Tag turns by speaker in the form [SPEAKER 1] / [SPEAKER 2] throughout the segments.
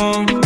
[SPEAKER 1] home.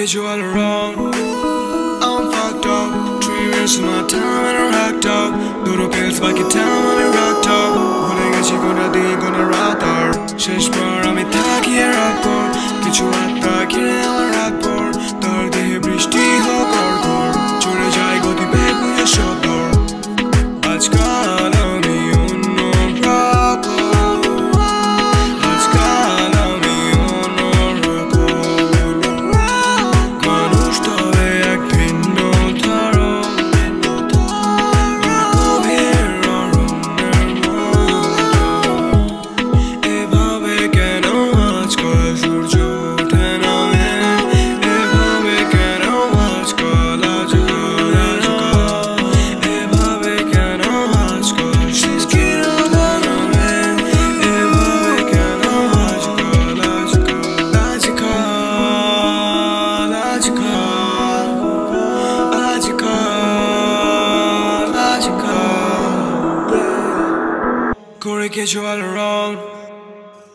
[SPEAKER 1] Get you all around. I'm fucked up. Three years of my time and I'm racked up. Pills back in time and I'm racked up. 원해 가지고 나 뒤에 거나 radar শেষ বার Corey get you all around.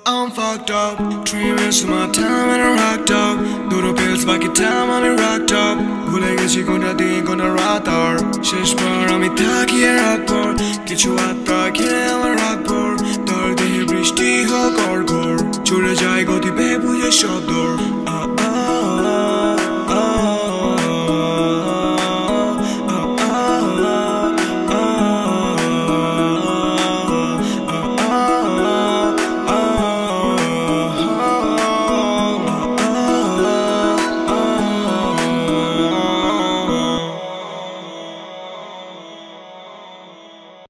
[SPEAKER 1] I'm fucked up. Three minutes of my time and I'm rocked up. Do the pills back in time and আমি rocked up. ভুলে গেছি কোনটা দিন কোনটা রাত আর শেষবার আমি থাকিয়ে রাখব কিছু আত্মা ঘিরে আমার রাখব hook or gore. Chura jai go to bed with your shot.